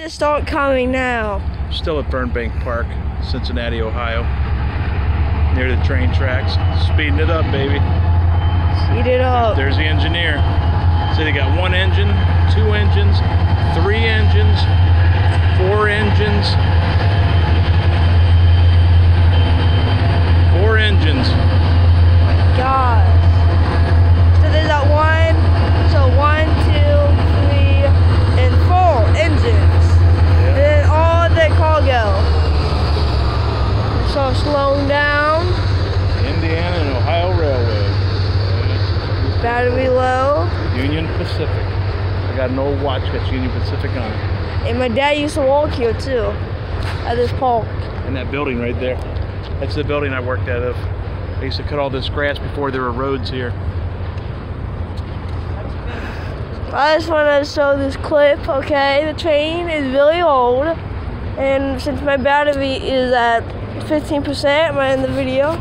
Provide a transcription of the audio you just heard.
Just start coming now. Still at Burnbank Park, Cincinnati, Ohio. Near the train tracks. Speeding it up, baby. Speed it up. There's the engineer. So they got one engine, two engines, three engines, four engines, four engines. God. So there's that one, so one, two, three, and four engines. And then all the cargo. So slowing down, Indiana and Ohio Railway. Battery low. Union Pacific. I got an old watch that's Union Pacific on it. And my dad used to walk here too, at this park. And that building right there. That's the building I worked out of. I used to cut all this grass before there were roads here. I just want to show this clip, okay? The train is really old, and since my battery is at 15%, am I in the video?